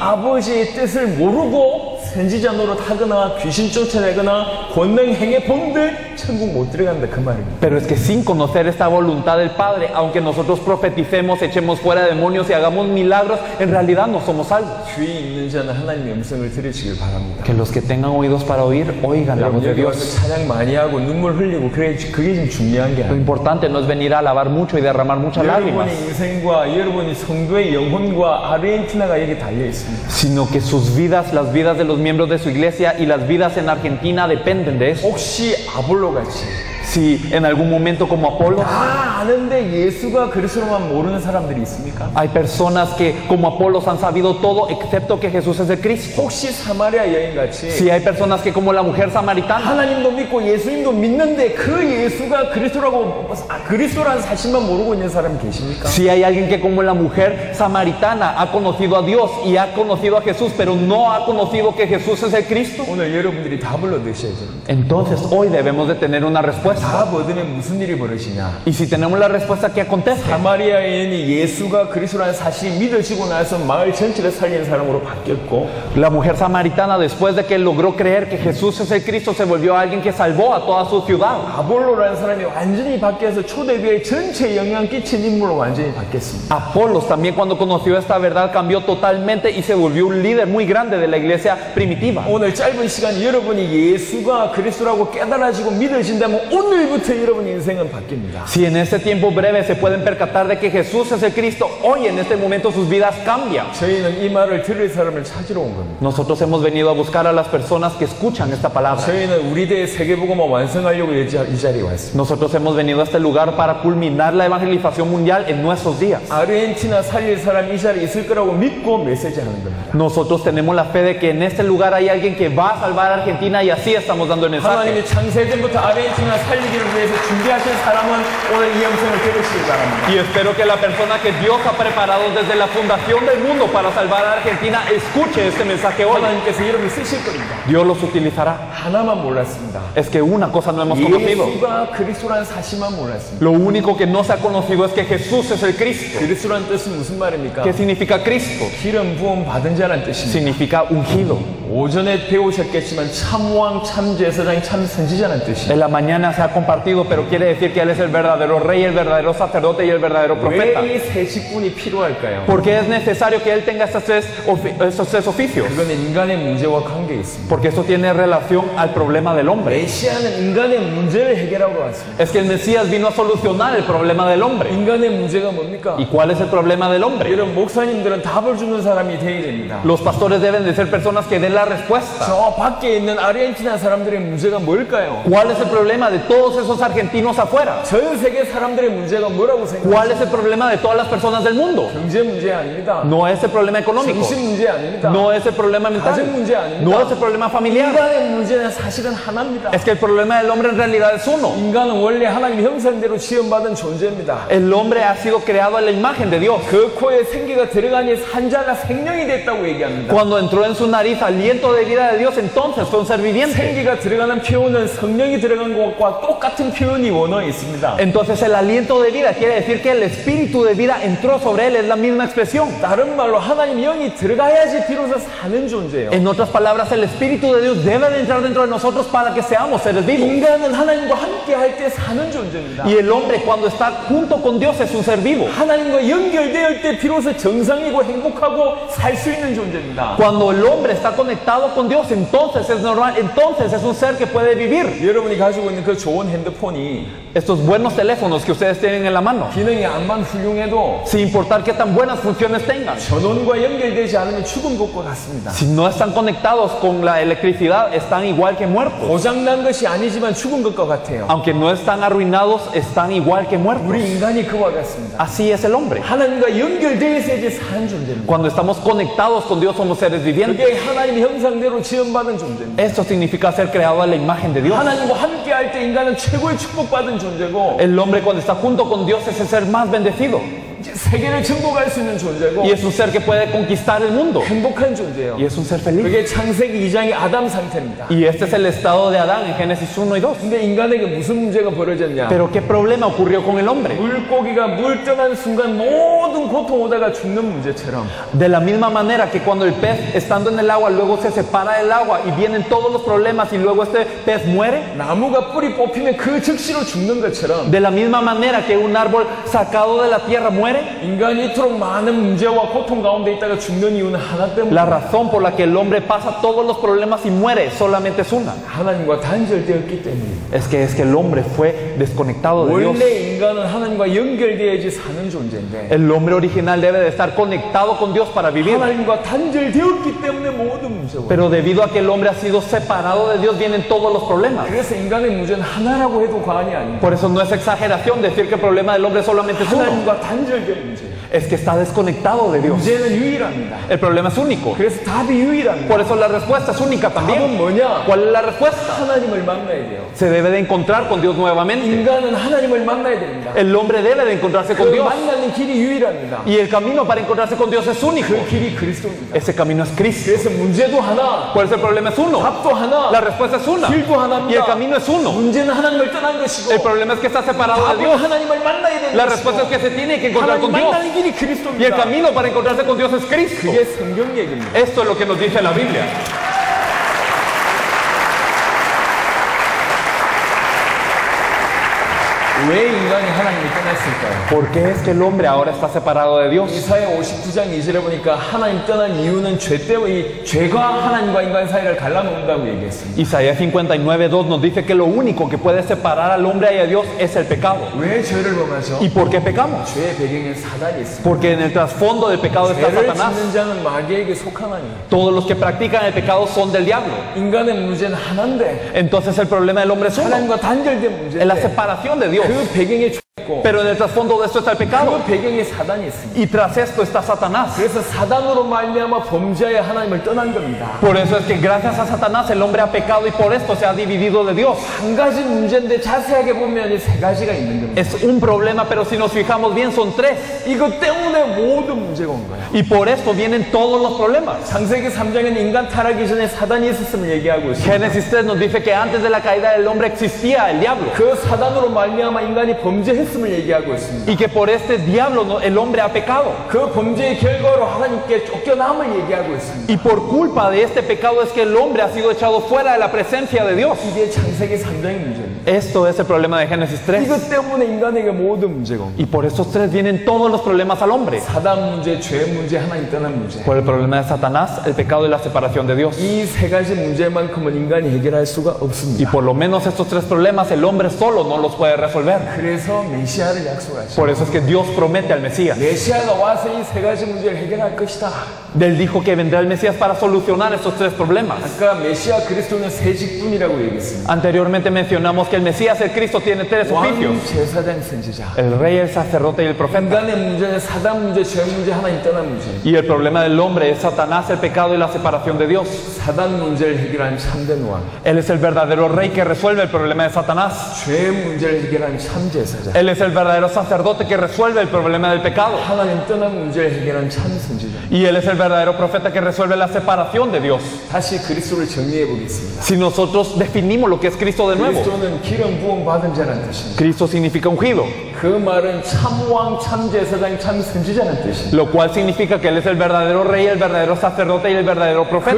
아버지의 뜻을 모르고 선지자 노릇하거나 귀신 쫓아내거나 권능 행해 본들 천국 못 들어간다 그 말입니다. Pero es que sin conocer esta voluntad del Padre, aunque nosotros profeticemos, echemos fuera demonios y hagamos milagros, en realidad no somos salvos. 귀 있는 자는 하나님의 음성을 들으시길 바랍니다. Que los que tengan oídos para oír, oigan la voz 여러분 de 여기 와서 Dios. 찬양 많이 하고 눈물 흘리고 그래 그게 좀 중요한 게 Lo 아니에요. importante no es venir a alabar mucho y derramar muchas lágrimas, 여러분의 인생과 여러분의 성도의 영혼과 아르헨티나가 여기 달려 있습니다. sino que sus vidas, las vidas de los miembros de su iglesia y las vidas en Argentina dependen de eso. 혹시 아볼로 같이 Si en algún momento como Apolo 다 아는데 예수가 그리스도만 모르는 사람들이 있습니까? hay personas que como Apolos han sabido todo excepto que Jesús es el Cristo. 혹시 사마리아 여인같이 Si hay personas que como la mujer samaritana 하나님도 믿고 예수님도 믿는데 그 예수가 그리스도라고 아, 그리스도라는 사실만 모르고 있는 사람 계십니까? Si hay alguien que como la mujer samaritana ha conocido a Dios y ha conocido a Jesús, pero no ha conocido que Jesús es el Cristo, 오늘 여러분들이 답을 얻으셔야 됩니다. entonces hoy debemos de tener una respuesta. 답 얻으면 무슨 일이 벌어지냐? Y si tenemos la respuesta, ¿qué acontece? 사마리아 여인이 예수가 그리스도라는 사실이 믿어지고 나서 마을 전체를 살리는 사람으로 바뀌었고 La mujer samaritana, después de que logró creer que Jesús es el Cristo, se volvió alguien que salvó a toda su ciudad. 아볼로라는 사람이 완전히 바뀌어서 초대교회 전체에 영향 끼친 인물로 완전히 바뀌었습니다. Apolos también cuando conoció esta verdad cambió totalmente y se volvió un líder muy grande de la iglesia primitiva. 오늘 짧은 시간 여러분이 예수가 그리스도라고 깨달아지고 믿어진다면 오늘부터 여러분 인생은 바뀝니다. Si en este tiempo breve se pueden percatar de que Jesús es el Cristo, hoy en este momento sus vidas cambian. 저희는 이 말을 들을 사람을 찾으러 온 겁니다. Nosotros hemos venido a buscar a las personas que escuchan esta palabra. 저희는 우리 대의 세계복음화 완성하려고 이 자- 이 자리에 왔습니다. Nosotros hemos venido a este lugar para culminar la evangelización mundial en nuestros días. 아르헨티나 살릴 사람 이 자리에 있을 거라고 믿고 메시지 하는 겁니다. Nosotros tenemos la fe de que en este lugar hay alguien que va a salvar a Argentina y así estamos dando el mensaje. 하나님이 창세전부터 아르헨티나 살 리기를 위해서 준비하신 사람은 오늘 이 영상을 들으시기 바랍니다. Y espero que la persona que Dios ha preparado desde la fundación del mundo para salvar a Argentina escuche este mensaje hoy. 하나님께서 여러분 쓰실 겁니다. Dios los utilizará. 하나만 몰랐습니다. Es que una cosa no hemos conocido. 예수가 그리스도라는 사실만 몰랐습니다. Lo único que no se ha conocido es que Jesús es el Cristo. 그리스도라는 뜻은 무슨 말입니까? ¿Qué significa Cristo? 기름 부음 받은 자라는 뜻입니다. Significa ungido. 오전에 배우셨겠지만 참왕, 참제사장, 참선지자라는 뜻입니다. En la mañana se ha compartido, pero quiere decir que Él es el verdadero rey, el verdadero sacerdote y el verdadero profeta. 왜 이 세 직분이 필요할까요? ¿Por qué es necesario que Él tenga estos tres, ofi- estos tres oficios? 그건 인간의 문제와 관계 있습니다. Porque esto tiene relación al problema del hombre. 메시아는 인간의 문제를 해결하러 왔습니다. Es que el Mesías vino a solucionar el problema del hombre. 인간의 문제가 뭡니까? ¿Y cuál es el problema del hombre? 이런 목사님들은 답을 주는 사람이 되어야 됩니다. Los pastores deben de ser personas que den la respuesta. 저 밖에 있는 아르헨티나 사람들의 문제가 뭘까요? ¿Cuál es el problema de todos esos argentinos afuera? 전 세계 사람들의 문제가 뭐라고 ¿Cuál 생각하세요? es el problema de todas las personas del mundo? 경제 문제 아닙니다. No es el problema económico. 정신 문제 아닙니다. No es el problema mental. 가정 문제 아닙니다. No es el problema familiar. 인간의 문제는 사실은 하나입니다. Es que el problema del hombre en realidad es uno. 인간은 원래 하나님 형상대로 지원받은 존재입니다. El hombre ha sido creado a la imagen de Dios. 그 코에 생기가 들어가니 산자가 생명이 됐다고 얘기합니다. Cuando entró en su nariz aliento de vida de Dios, entonces fue un ser viviente. 생기가 들어가는 표현은 성령이 들어간 것과 똑같은 표현이 원어에 있습니다. Entonces el aliento de vida quiere decir que el espíritu de vida entró sobre él, es la misma expresión. 다른 말로 하나님 영이 들어가야지 비로소 사는 존재예요. En otras palabras, el espíritu de Dios debe de entrar dentro de nosotros para que seamos seres vivos. 인간은 하나님과 함께 할 때 사는 존재입니다. Y el hombre cuando está junto con Dios es un ser vivo. 하나님과 연결될 때 비로소 정상이고 행복하고 살 수 있는 존재입니다. Cuando el hombre está conectado con Dios, entonces es normal, entonces es un ser que puede vivir. 여러분이 가지고 있는 그 좋은 핸드폰이 Estos buenos teléfonos que ustedes tienen en la mano, 기능이 암만 훌륭해도 sin importar qué tan buenas funciones tengan, 전원과 연결되지 않으면 죽은 것과 같습니다. si no están conectados con la electricidad, están igual que muertos. 고장난 것이 아니지만 죽은 것과 같아요. Aunque no están arruinados, están igual que muertos. 우리 인간이 그와 같습니다. Así es el hombre. 하나님과 연결되어 있어야지 사는 존재입니다. Cuando estamos conectados con Dios somos seres vivientes. 그게 하나님 형상대로 지원받은 존재입니다. Esto significa ser creado a la imagen de Dios. 하나님과 함께 할 때 인간은 El hombre cuando está junto con Dios es el ser más bendecido. 세계를 정복할 수 있는 존재고 y es un ser que puede conquistar el mundo 행복한 존재예요. y es un ser feliz. 그게 창세기 2장의 아담 상태입니다. Y este es el estado de Adán en Génesis 1 y 2. 근데 인간에게 무슨 문제가 벌어졌냐? Pero ¿qué problema ocurrió con el hombre? 물고기가 물 떠난 순간 모든 고통 오다가 죽는 문제처럼 De la misma manera que cuando el pez estando en el agua luego se separa del agua y vienen todos los problemas y luego este pez muere. 나무가 뿌리 뽑히면 그 즉시로 죽는 것처럼 De la misma manera que un árbol sacado de la tierra muere. La razón por la que el hombre pasa todos los problemas y muere solamente es una. Es que es que el hombre fue desconectado de Dios. El hombre original debe de estar conectado con Dios para vivir. Pero debido a que el hombre ha sido separado de Dios vienen todos los problemas. Por eso no es exageración decir que el problema del hombre solamente es uno. 对。es que está desconectado de Dios. El problema es único. Por eso la respuesta es única también. ¿Cuál es la respuesta? Se debe de encontrar con Dios nuevamente. El hombre debe de encontrarse con Dios. Y el camino para encontrarse con Dios es único. Ese camino es Cristo. Por eso el problema es uno. La respuesta es una. Y el camino es uno. El problema es que está separado de Dios. La respuesta es que se tiene que encontrar con Dios. Y el camino para encontrarse con Dios es Cristo. Esto es lo que nos dice la Biblia. 왜 인간이 하나님을 떠났을까요? ¿Por qué es que el hombre ahora está separado de Dios? 이사야 59장 2절에 보니까 하나님 떠난 이유는 죄 때문에 이 죄가 하나님과 인간 사이를 갈라놓는다고 얘기했습니다. Isaías 59.2 nos dice que lo único que puede separar al hombre y a Dios es el pecado. 왜 죄를 범하죠? ¿Y por qué pecamos? 죄의 배경에 사단이 있습니다. Porque en el trasfondo del pecado está 죄를 Satanás. 짓는 자는 마귀에게 속하나니 Todos los que practican el pecado son del diablo. 인간의 문제는 하나인데 Entonces el problema del hombre es uno, 하나님과 단절된 es la 문제인데 separación de Dios. 그 배경에 Pero en el trasfondo de esto está el pecado. 그 배경에 사단이 있습니다. Y tras esto está Satanás. 그래서 사단으로 말미암아 범죄하여 하나님을 떠난 겁니다. Por eso es que gracias a Satanás el hombre ha pecado y por esto se ha dividido de Dios. 한 가지 문제인데 자세하게 보면 이 세 가지가 있는 겁니다. Es un problema, pero si nos fijamos bien son tres. 이것 때문에 모든 문제가 온 거예요. Y por esto vienen todos los problemas. 창세기 3장에는 인간 타락이 전에 사단이 있었음을 얘기하고 있습니다. Génesis 3 nos dice que antes de la caída del hombre existía el diablo. 그 사단으로 말미암아 인간이 범죄했 음을 얘기하고 있습니다. Y que por este diablo no- el hombre ha pecado. 그 범죄의 결과로 하나님께 쫓겨남을 얘기하고 있습니다. Y por culpa de este pecado es que el hombre ha sido echado fuera de la presencia de Dios. 이게 창세기 3장의 문제입니다. Esto es el problema de Génesis 3. 이것 때문에 인간에게 모든 문제가 온 거예요. Y por estos tres vienen todos los problemas al hombre. 사단 문제, 죄 문제, 하나님 떠난 문제. Por el problema de Satanás, el pecado y la separación de Dios. 이 세 가지 문제만큼은 인간이 해결할 수가 Y 없습니다. por lo menos estos tres problemas el hombre solo no los puede resolver. 그래서 메시아를 약속하죠. Por eso es que Dios promete al Mesías. Él dijo que vendrá el Mesías para solucionar estos tres problemas. Anteriormente mencionamos que el Mesías, el Cristo, tiene tres oficios. El rey, el sacerdote y el profeta. Y el problema del hombre es Satanás, el pecado y la separación de Dios. Él es el verdadero rey que resuelve el problema de Satanás. Él es el verdadero sacerdote que resuelve el problema del pecado. Y Él es el verdadero profeta que resuelve la separación de Dios. Si nosotros definimos lo que es Cristo de nuevo, Cristo significa ungido. Lo cual significa que Él es el verdadero rey, el verdadero sacerdote y el verdadero profeta.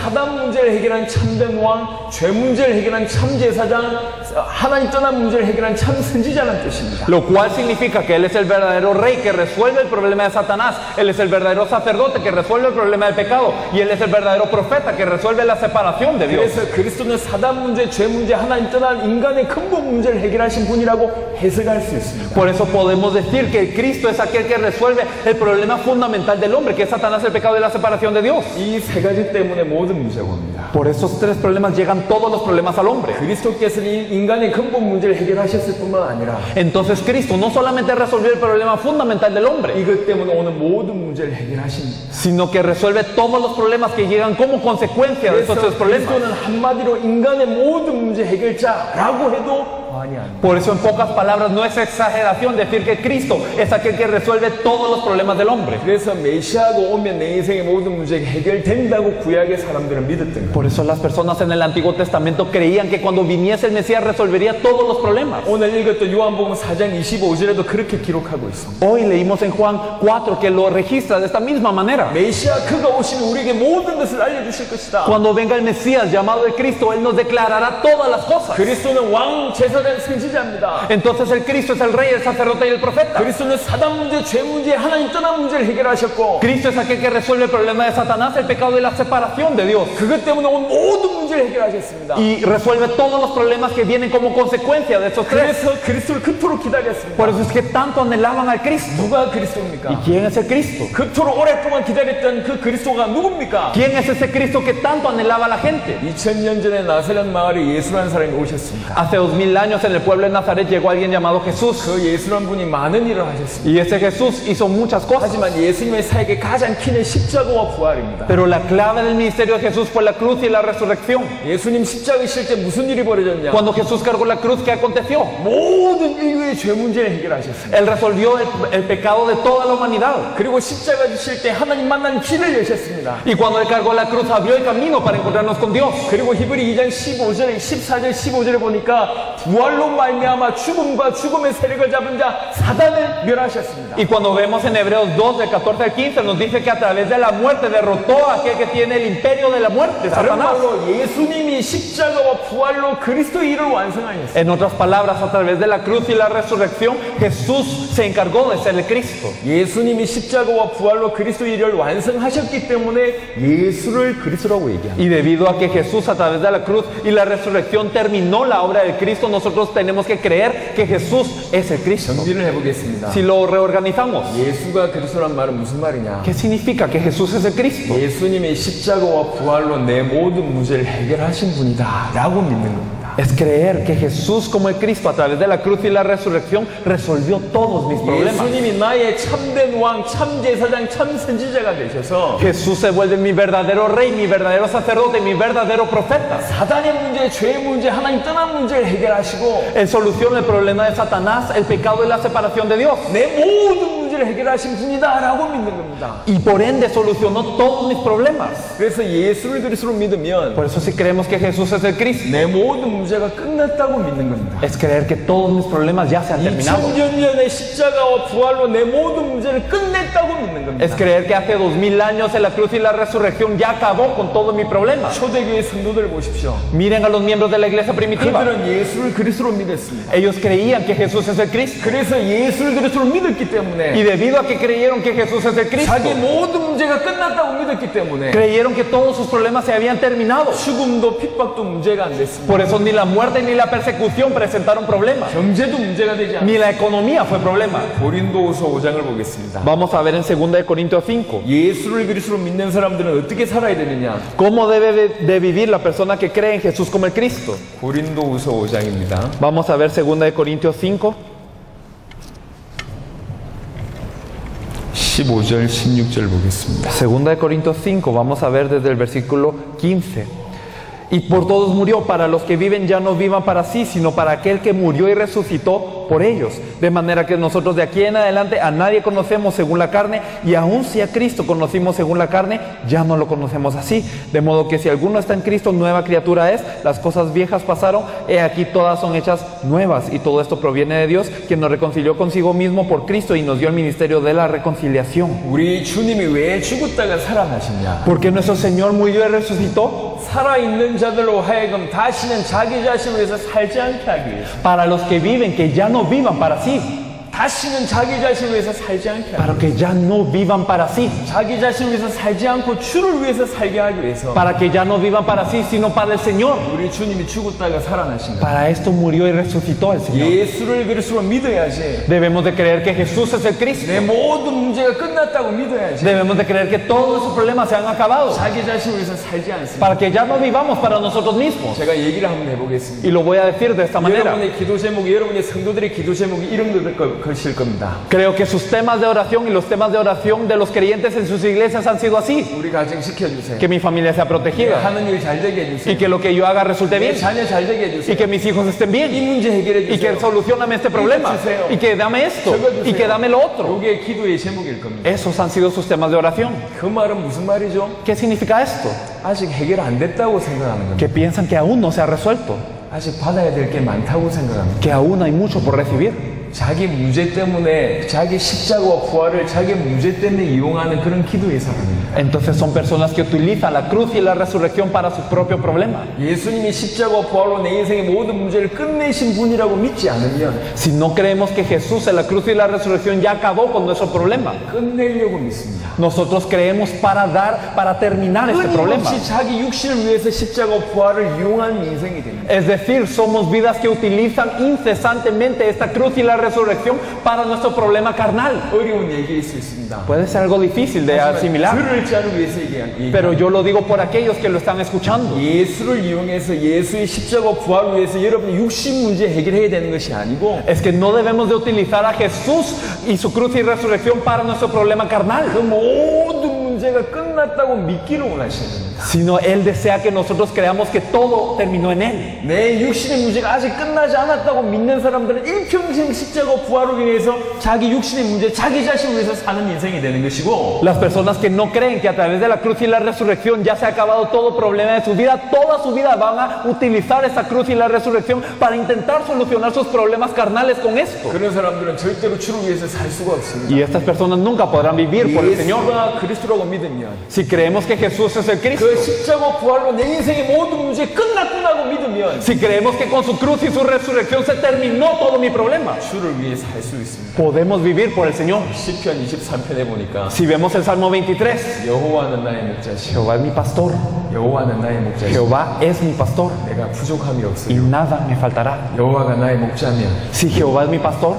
말은 사단 문제를 해결한 참된 왕, 죄 문제를 해결한 참 제사장, 하나님 떠난 문제를 해결한 참 선지자라는 뜻입니다. Lo cual significa que Él es el verdadero rey que resuelve el problema de Satanás. Él es el verdadero sacerdote que resuelve el problema del pecado. Y Él es el verdadero profeta que resuelve la separación de Dios. 그래서 그리스도는 사단 문제, 죄 문제, 하나님 떠난 인간의 근본 문제를 해결하신 분이라고 해석할 수 있습니다. Por eso podemos decir que Cristo es aquel que resuelve el problema fundamental del hombre, que es Satanás, el pecado y la separación de Dios. 이 세 가지 때문에 모든 문제가 옵니다. por esos tres problemas llegan todos los problemas al hombre. Entonces Cristo no solamente resolvió el problema fundamental del hombre, sino que resuelve todos los problemas que llegan como consecuencia de esos tres problemas. Por eso en pocas palabras no es exageración decir que Cristo es aquel que resuelve todos los problemas del hombre. Por eso las personas en el Antiguo Testamento creían que cuando viniese el Mesías resolvería todos los problemas. Hoy leímos en Juan 4 que lo registra de esta misma manera. Cuando venga el Mesías llamado de Cristo, Él nos declarará todas las cosas. Entonces el Cristo es el rey, el sacerdote y el profeta. Cristo es aquel que resuelve el problema de Satanás, el pecado y la separación de Dios. 그것 때문에 온 모든 문제를 해결하셨습니다. Y resuelve todos los problemas que vienen como consecuencia de esos tres. 그래서 그리스도를 그토록 기다렸습니다. Por eso es que tanto anhelaban al Cristo. 누가 ¿Y 그리스도입니까? quién es el Cristo? 그토록 오랫동안 기다렸던 그 그리스도가 누굽니까? ¿Quién es ese Cristo que tanto anhelaba la gente? 2000년 전에 나사렛 마을에 예수라는 사람이 오셨습니다. Hace dos mil años en el pueblo de Nazaret llegó alguien llamado Jesús. 그 예수라는 분이 많은 일을 하셨습니다. Y ese Jesús hizo muchas cosas. 하지만 예수님의 사역의 가장 키는 십자가와 부활입니다. Pero la clave del ministerio de Jesús fue la cruz y la resurrección. 예수님 십자가 실 때 무슨 일이 벌어졌냐? Cuando Jesús cargó la cruz, ¿qué aconteció? 모든 인류의 죄 문제를 해결하셨습니다. Él resolvió el, el pecado de toda la humanidad. 그리고 십자가 지실 때 하나님 만난 길을 여셨습니다. Y cuando Él cargó la cruz, abrió el camino para encontrarnos con Dios. 그리고 히브리 2장 15절, 14절, 15절에 보니까 부활로 말미암아 죽음과 죽음의 세력을 잡은 자 사단을 멸하셨습니다. Y cuando vemos en Hebreos 2, del 14 al 15, nos dice que a través de la muerte derrotó a aquel que tiene el imperio de la muerte, 다른 Satanás. 말로 예수님이 십자가와 부활로 그리스도의 일을 완성하셨습니다. En otras palabras, a través de la cruz y la resurrección, Jesús se encargó de ser el Cristo. 예수님이 십자가와 부활로 그리스도의 일을 완성하셨기 때문에 예수를 그리스도라고 얘기합니다. Y debido a que Jesús a través de la cruz y la resurrección terminó la obra del Cristo, nosotros tenemos que creer que Jesús es el Cristo. 정리를 해보겠습니다. Si lo reorganizamos, 예수가 그리스도란 말은 무슨 말이냐? ¿qué significa que Jesús es el Cristo? 예수님이 십자가와 부활로 내 모든 문제를 해 결하신 분이다 라고 믿는 겁니다. Es creer que Jesús como el Cristo a través de la cruz y la resurrección resolvió todos mis problemas. 예수님이 나의 참된 왕, 참 제사장, 참 선지자가 되셔서 Jesús se vuelve mi verdadero rey, mi verdadero sacerdote, mi verdadero profeta. 사단의 문제, 죄의 문제, 하나님 떠난 문제를 해결하시고 Él soluciona el problema de Satanás, el pecado y la separación de Dios. 내 모든 문제를 해결하신 분이다 라고 믿는 겁니다. Y por ende solucionó todos mis problemas. 그래서 예수를 그리스도로 믿으면 Por eso si creemos que Jesús es el Cristo, 내 모든 문제가 끝났다고 믿는 겁니다. es creer que todos mis problemas ya se han terminado. 2000년 전에 십자가와 부활로 내 모든 문제를 끝냈다고 믿는 겁니다. Es creer que hace dos mil años en la cruz y la resurrección ya acabó con todos mis problemas. 초대교회 성도들 보십시오. Miren a los miembros de la iglesia primitiva. 그들은 예수를 그리스도로 믿었습니다. Ellos creían que Jesús es el Cristo. 그래서 예수를 그리스도로 믿었기 Y 때문에 debido a que creyeron que Jesús es el Cristo, 자기 모든 문제가 끝났다고 믿었기 때문에 creyeron que todos sus problemas se habían terminado. 죽음도 핍박도 문제가 안 됐습니다. Por eso ni la muerte ni la persecución presentaron problemas. 경제도 문제가 되지 않습니다. Ni la economía fue problema. 고린도후서 5장을 보겠습니다. Vamos a ver en 2 de Corintios 5. 예수를 그리스도로 믿는 사람들은 어떻게 살아야 되느냐? ¿Cómo debe de- de vivir la persona que cree en Jesús como el Cristo? 고린도후서 5장입니다. Vamos a ver 2 de Corintios 5, 15절, 16절 보겠습니다. 2 de Corintios 5, vamos a ver desde el versículo 15. Y por todos murió, para los que viven ya no vivan para sí, sino para aquel que murió y resucitó por ellos. De manera que nosotros de aquí en adelante a nadie conocemos según la carne y aun si a Cristo conocimos según la carne, ya no lo conocemos así. De modo que si alguno está en Cristo, nueva criatura es, las cosas viejas pasaron, he aquí todas son hechas nuevas y todo esto proviene de Dios, quien nos reconcilió consigo mismo por Cristo y nos dio el ministerio de la reconciliación. Porque nuestro Señor murió y resucitó para los que viven que ya no vivan para sí, 다시는 자기 자신을 위해서 살지 않게 하기 para que ya no vivan para sí, 자기 자신을 위해서 살지 않고 주를 위해서 살게 하기 위해서 para que ya no vivan para sí, sino para el Señor. 우리 주님이 죽었다가 살아나신 거예요. Para esto murió y resucitó el Señor. 예수를 그리스도로 믿어야지. Debemos de creer que Jesús es el Cristo. 내 모든 문제가 끝났다고 믿어야지. Debemos de creer que todos esos problemas se han acabado, 자기 자신을 위해서 살지 않습니다. para que ya no vivamos para nosotros mismos. 제가 얘기를 한번 해보겠습니다. Y lo voy a decir de esta manera. 여러분의 기도 제목이 여러분의 성도들의 기도 제목이 이런 걸 거- 것일 겁니다. Creo que sus temas de oración y los temas de oración de los creyentes en sus iglesias han sido así. 우리 가정 지켜주세요. Que mi familia sea protegida 하는 일 잘 되게 y 해주세요. que lo que yo haga resulte 내 bien 자녀 잘 되게 y 해주세요. que mis hijos estén 이 bien 문제 해결해 y que 주세요. solucioname este problema y que dame esto y que dame lo otro. 이게 기도의 제목일 겁니다. Esos han sido sus temas de oración. 그 말은 무슨 말이죠? ¿Qué significa esto? 아직 해결 안 됐다고 생각하는 겁니다. Que piensan que aún no se ha resuelto, 아직 받아야 될 게 많다고 생각합니다. que aún hay mucho por recibir. 자기 문제 때문에 자기 십자가와 부활을 자기 문제 때문에 이용하는 그런 기도의 사람입니다. Entonces son personas que utilizan la cruz y la resurrección para su propio problema. 예수님이 십자가와 부활로 내 인생의 모든 문제를 끝내신 분이라고 믿지 않으면 Si no creemos que Jesús en la cruz y la resurrección ya acabó con nuestro problema, 끝내려고 믿습니다. nosotros creemos para dar, para terminar este problema. 끊임없이 자기 육신을 위해서 십자가와 부활을 이용하는 인생이 됩니다. Es decir, somos vidas que utilizan incesantemente esta cruz y la resurrección para nuestro problema carnal. 어려운 얘기일 수 있습니다. Puede ser algo difícil de asimilar, 들을 자를 위해서 얘기한 pero yo lo digo por aquellos que lo están escuchando. 예수를 이용해서 예수의 십자가 부활을 위해서 여러분의 육신 문제 해결해야 되는 것이 아니고 Es que no debemos de utilizar a Jesús y su cruz y resurrección para nuestro problema carnal, 그 모든 문제가 끝났다고 믿기를 원하시는 겁니다. sino Él desea que nosotros creamos que todo terminó en Él. 내 육신의 문제가 아직 끝나지 않았다고 믿는 사람들은 일평생 십자가 부활을 위해서 자기 육신의 문제, 자기 자신을 위해서 사는 인생이 되는 것이고 Las personas que no creen que a través de la cruz y la resurrección ya se ha acabado todo problema de su vida, toda su vida van a utilizar esa cruz y la resurrección para intentar solucionar sus problemas carnales con esto. 그런 사람들은 절대로 주를 위해서 살 수가 없습니다. Y estas personas nunca podrán vivir por el Señor. 예수가 그리스도라고 믿으면 Si creemos que Jesús es el Cristo, 그 십자가 부활로 내 인생의 모든 문제 끝났구나고 믿으면 si creemos que con su cruz y su resurrección se terminó todo mi problema, 주를 위해 살 수 있습니다. podemos vivir por el Señor. 시편 23편에 보니까 Si vemos el Salmo 23, 여호와는 나의 목자시요 Jehová es mi pastor, 여호와는 나의 목자시요 Jehová es mi pastor 내가 부족함이 y 없어요. nada me faltará. 여호와가 나의 목자면 Si Jehová es mi pastor,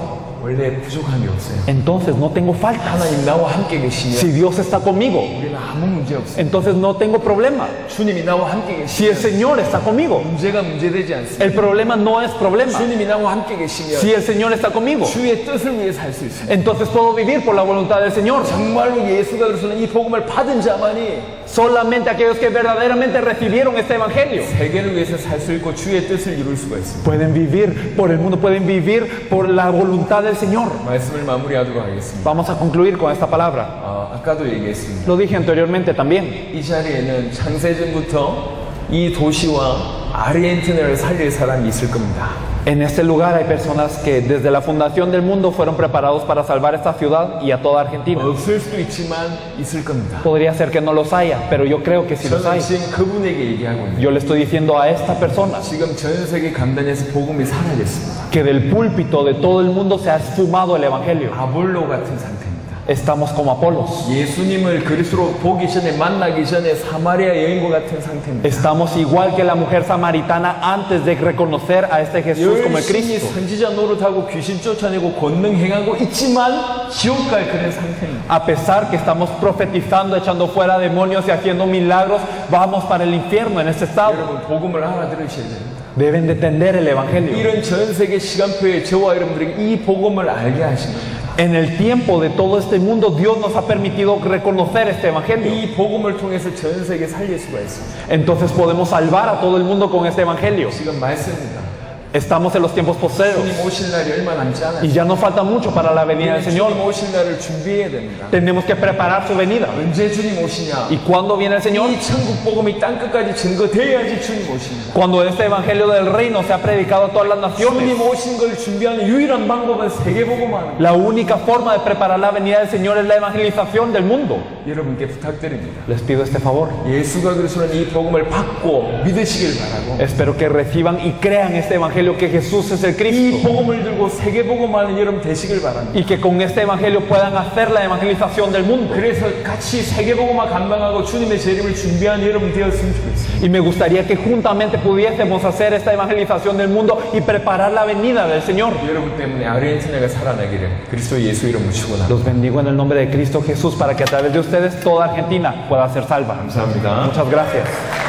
entonces no tengo falta. Si Dios está conmigo, entonces no tengo problema. Si el Señor está conmigo, el problema no es problema. Si el Señor está conmigo, entonces puedo vivir por la voluntad del Señor. Solamente aquellos que verdaderamente recibieron este evangelio pueden vivir por el mundo, pueden vivir por la voluntad del del Señor. Vamos a concluir con esta palabra. Lo dije anteriormente también. 이 도시와 아르헨티나를 살릴 사람이 있을 겁니다. En este lugar hay personas que desde la fundación del mundo fueron preparados para salvar esta ciudad y a toda Argentina. Podría ser que no los haya, pero yo creo que sí los hay. Yo le estoy diciendo a esta persona que del púlpito de todo el mundo se ha esfumado el Evangelio 아볼로 같은 상태입니다. Estamos como Apolos. 예수님을 그리스도로 보기 전에 만나기 전에 사마리아 여인과 같은 상태입니다. Estamos igual que la mujer samaritana antes de reconocer a este Jesús como el 열심히 Cristo. 선지자 노릇하고 귀신 쫓아내고 권능 행하고 있지만 지옥 갈 그런 상태입니다. A pesar que estamos profetizando, echando fuera demonios y haciendo milagros, vamos para el infierno en este estado. 여러분 복음을 알아들으셔야 됩니다. Deben de entender el evangelio. 이런 전 세계 시간표에 저와 여러분들에게 이 복음을 알게 하신 겁니다. En el tiempo de todo este mundo, Dios nos ha permitido reconocer este evangelio. 이 복음을 통해서 전 세계 살릴 수가 있습니다. Entonces podemos salvar a todo el mundo con este evangelio. 지금 말씀입니다. Estamos en los tiempos posteros. Y ya no falta mucho para la venida del Señor. Tenemos que preparar su venida. ¿Y cuándo viene el Señor? Cuando este evangelio del reino se ha predicado a todas las naciones. La única forma de preparar la venida del Señor es la evangelización del mundo. Les pido este favor. Espero que reciban y crean este evangelio evangelio que Jesús es el 이 Cristo. 복음을 들고 세계 복음하는 여러분 되시길 바랍니다. Y que con este evangelio puedan hacer la evangelización del mundo. 그래서 같이 세계 복음화 감당하고 주님의 재림을 준비하는 여러분 되었으면 좋겠습니다. Y me gustaría que juntamente pudiésemos hacer esta evangelización del mundo y preparar la venida del Señor. 여러분 때문에 아르헨티나가 살아나기를 그리스도 예수 이름으로 축원합니다. Los bendigo en el nombre de Cristo Jesús para que a través de ustedes toda Argentina pueda ser salva. 감사합니다. Muchas gracias.